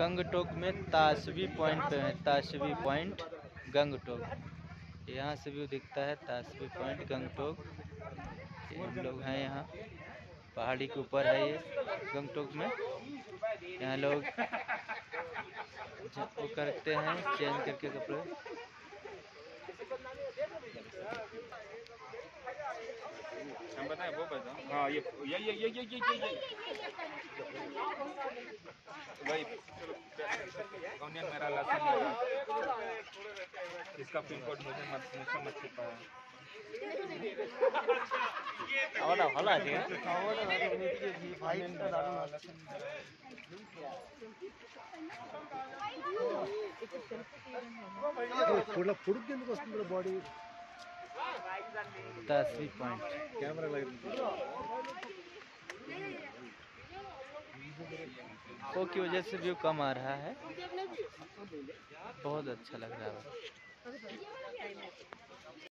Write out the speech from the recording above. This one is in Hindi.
गंगटोक में ताशवी पॉइंट पे है ताशवी पॉइंट गंगटोक यहाँ से व्यू दिखता है ताशवी पॉइंट गंगटोक ये हम लोग हैं यहाँ पहाड़ी के ऊपर है ये गंगटोक में यहाँ लोग वो करते हैं चेंज करके कपड़े हम बताएँ वो बताओ हाँ ये ये ये ये ये ये ये वही कौनियन मेरा लहसुन मेरा इसका पिन कोड मुझे मत मुझसे मत छिपाओ ಅವನ ಹೊಲ ಅದೇ ಫುಡ್ ಫುಡ್ಗೆ ఎందుకు వస్తుంది బాడీ 10 పాయింట్ కెమెరా లైట్ की वजह से व्यू कम आ रहा है। बहुत अच्छा लग रहा है।